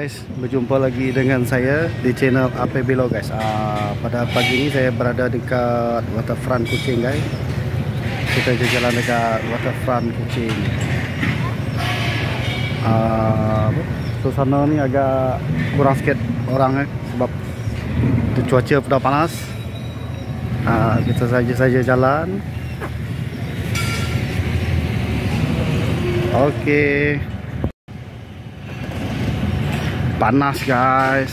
guys, berjumpa lagi dengan saya di channel AP Belo guys. Uh, pada pagi ini saya berada dekat waterfront Kucing guys. Kita jalan dekat waterfront Kucing. Uh, suasana ni agak kurang sikit orang eh, sebab cuaca sudah panas. Uh, kita saja-saja jalan. Oke. Panas guys.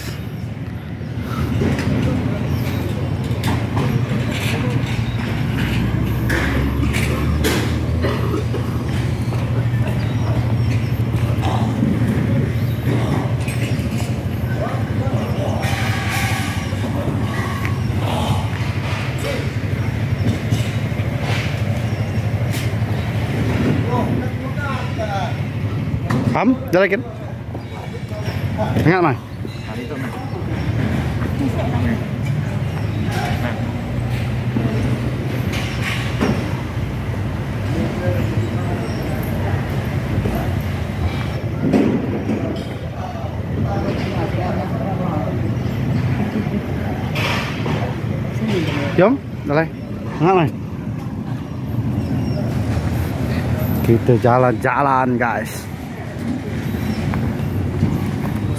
Jalan itu mah. Jom, dah Ingat mah. Kita jalan-jalan guys.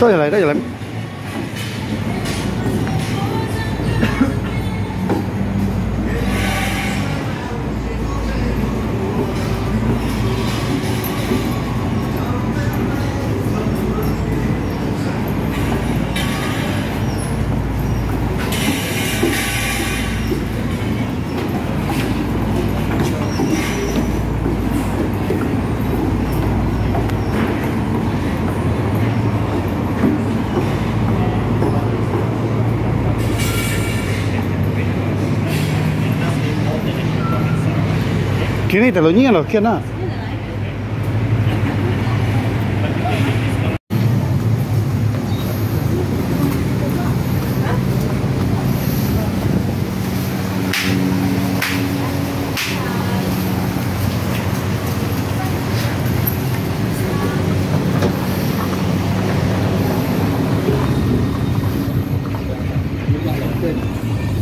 ก็อย่า kia này tao nhìn nó kia na you.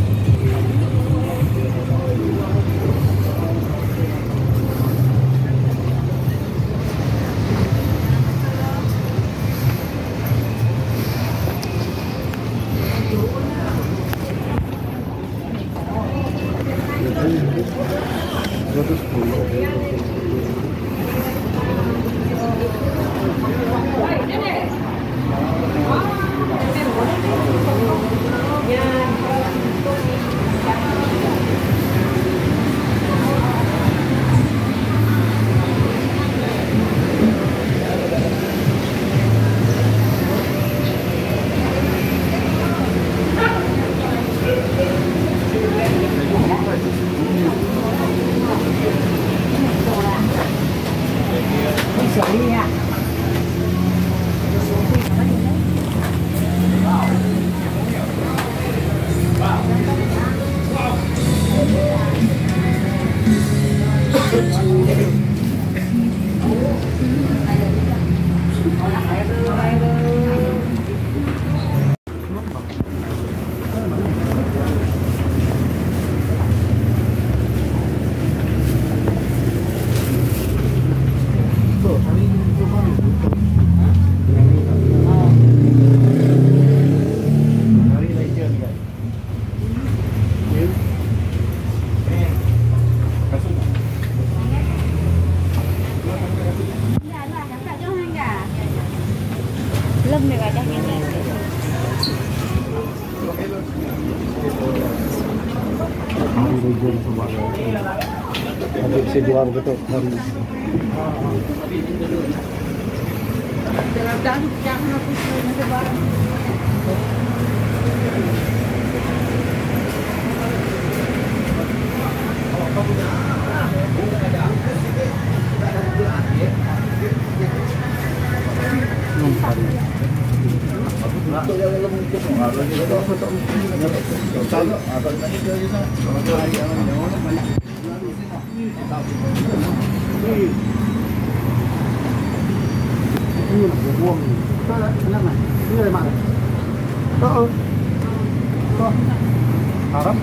力呀、Tem que ser do lado da tua như là của vuông tôi đã năm này như này bạn to ư to hả lắm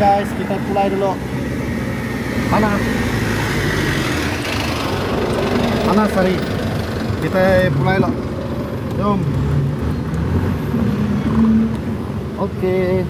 guys, kita mulai dulu. Mana? Mana Sari? Kita mulai lo. Jom. Oke.